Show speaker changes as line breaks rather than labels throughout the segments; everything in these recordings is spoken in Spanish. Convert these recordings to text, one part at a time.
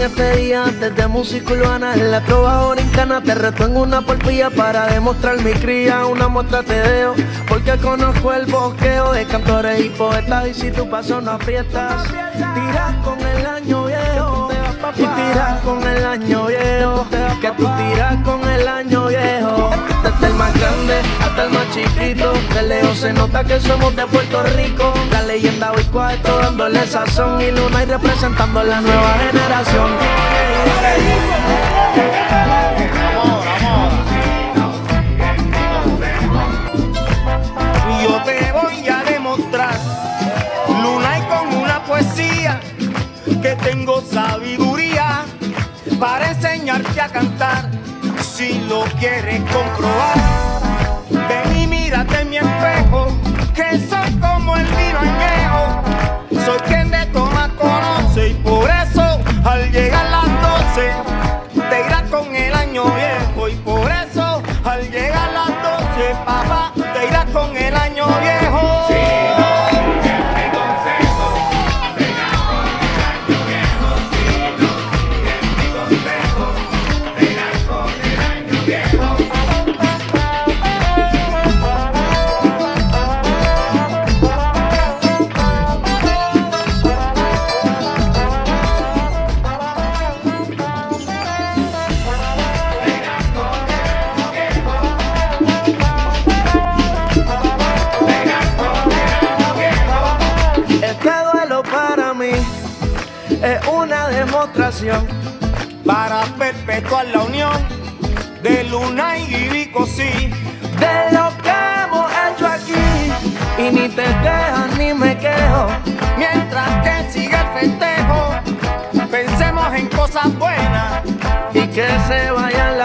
Este día, antes de música urbana, en la trova orincana, te reto en una porpilla para demostrar mi cría. Una muestra te dejo, porque conozco el bosqueo de cantores y poetas. Y si tu paso no aprietas, tiras con el año viejo. Y tiras con el año viejo, de lejos se nota que somos de Puerto Rico. La leyenda hoy cuarto dándole sazón y luna y representando la nueva generación.
Yo te voy a demostrar, Luna y con una poesía, que tengo sabiduría para enseñarte a cantar. Si lo quieres comprobar,
es una demostración
para perpetuar la unión de Luna y Vico, sí.
de lo que hemos hecho aquí. Y ni te quejas ni me quejo.
Mientras que sigue el festejo, pensemos en cosas buenas,
Y que se vayan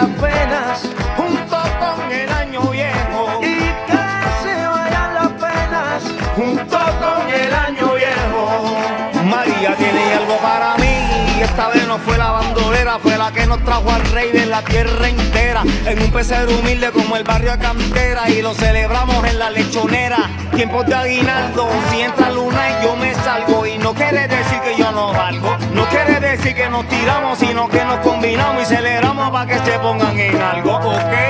fue la bandolera, fue la que nos trajo al rey de la tierra entera. En un pesebre humilde como el barrio de Cantera y lo celebramos en la lechonera. Tiempos de aguinaldo, si entra luna y yo me salgo. Y no quiere decir que yo no valgo, no quiere decir que nos tiramos, sino que nos combinamos y celebramos para que se pongan en algo, ¿ok?